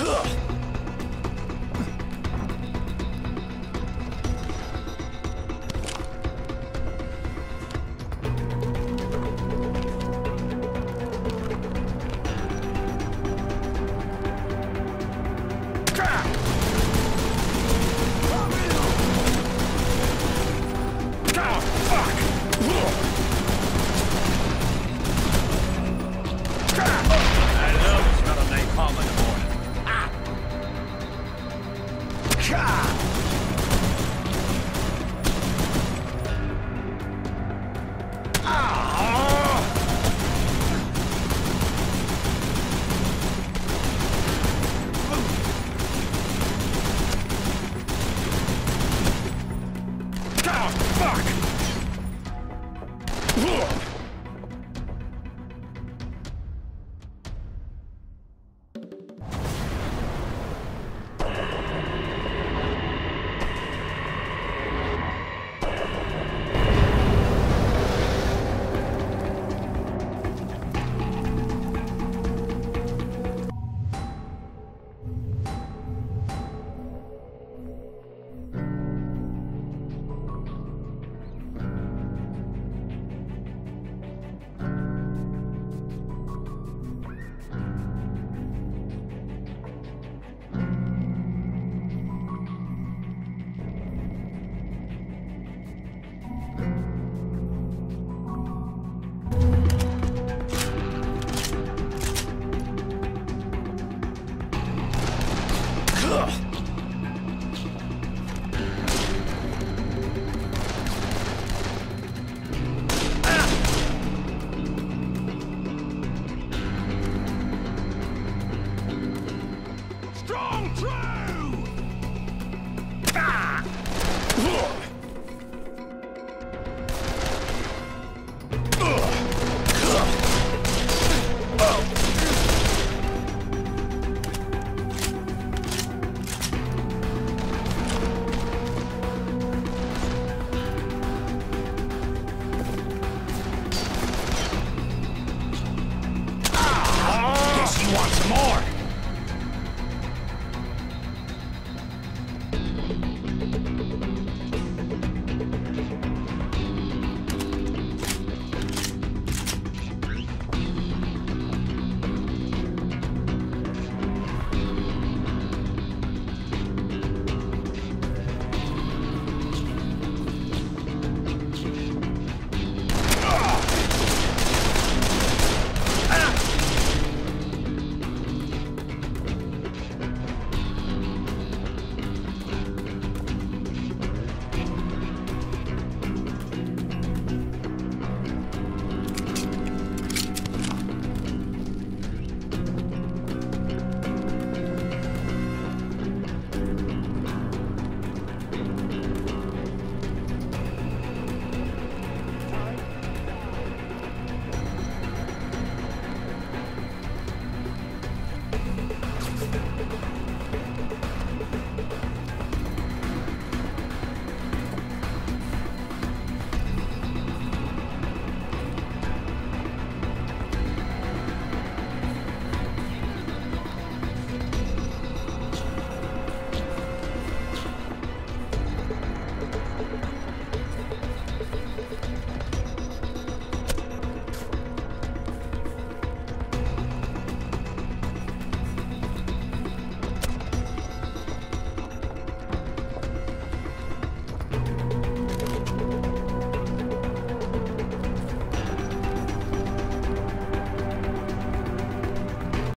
呵 Fuck! Strong true!